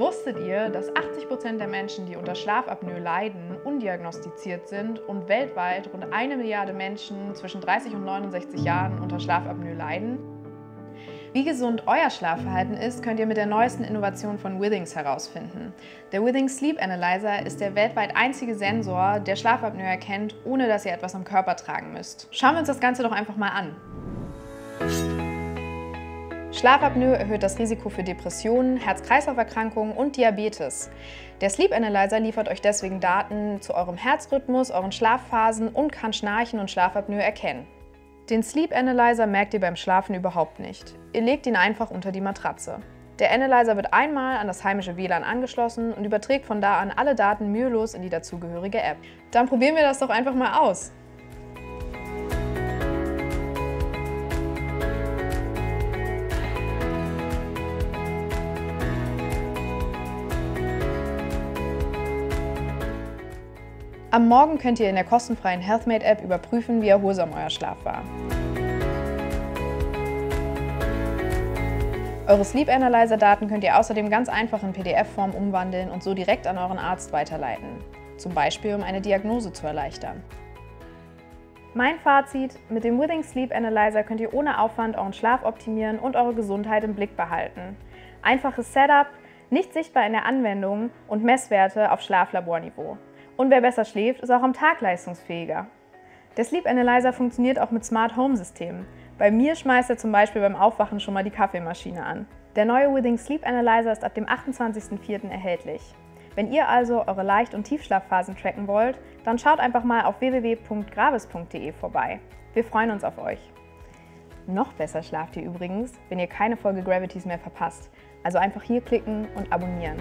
Wusstet ihr, dass 80% der Menschen, die unter Schlafapnoe leiden, undiagnostiziert sind und weltweit rund eine Milliarde Menschen zwischen 30 und 69 Jahren unter Schlafapnoe leiden? Wie gesund euer Schlafverhalten ist, könnt ihr mit der neuesten Innovation von Withings herausfinden. Der Withings Sleep Analyzer ist der weltweit einzige Sensor, der Schlafapnoe erkennt, ohne dass ihr etwas am Körper tragen müsst. Schauen wir uns das Ganze doch einfach mal an. Schlafapnoe erhöht das Risiko für Depressionen, Herz-Kreislauf-Erkrankungen und Diabetes. Der Sleep Analyzer liefert euch deswegen Daten zu eurem Herzrhythmus, euren Schlafphasen und kann Schnarchen und Schlafapnoe erkennen. Den Sleep Analyzer merkt ihr beim Schlafen überhaupt nicht. Ihr legt ihn einfach unter die Matratze. Der Analyzer wird einmal an das heimische WLAN angeschlossen und überträgt von da an alle Daten mühelos in die dazugehörige App. Dann probieren wir das doch einfach mal aus. Am Morgen könnt ihr in der kostenfreien HealthMate-App überprüfen, wie erholsam euer Schlaf war. Eure Sleep Analyzer-Daten könnt ihr außerdem ganz einfach in PDF-Form umwandeln und so direkt an euren Arzt weiterleiten. Zum Beispiel, um eine Diagnose zu erleichtern. Mein Fazit, mit dem Withing Sleep Analyzer könnt ihr ohne Aufwand euren Schlaf optimieren und eure Gesundheit im Blick behalten. Einfaches Setup, nicht sichtbar in der Anwendung und Messwerte auf Schlaflaborniveau. Und wer besser schläft, ist auch am Tag leistungsfähiger. Der Sleep Analyzer funktioniert auch mit Smart Home Systemen. Bei mir schmeißt er zum Beispiel beim Aufwachen schon mal die Kaffeemaschine an. Der neue Withing Sleep Analyzer ist ab dem 28.04. erhältlich. Wenn ihr also eure Leicht- und Tiefschlafphasen tracken wollt, dann schaut einfach mal auf www.gravis.de vorbei. Wir freuen uns auf euch. Noch besser schlaft ihr übrigens, wenn ihr keine Folge Gravities mehr verpasst. Also einfach hier klicken und abonnieren.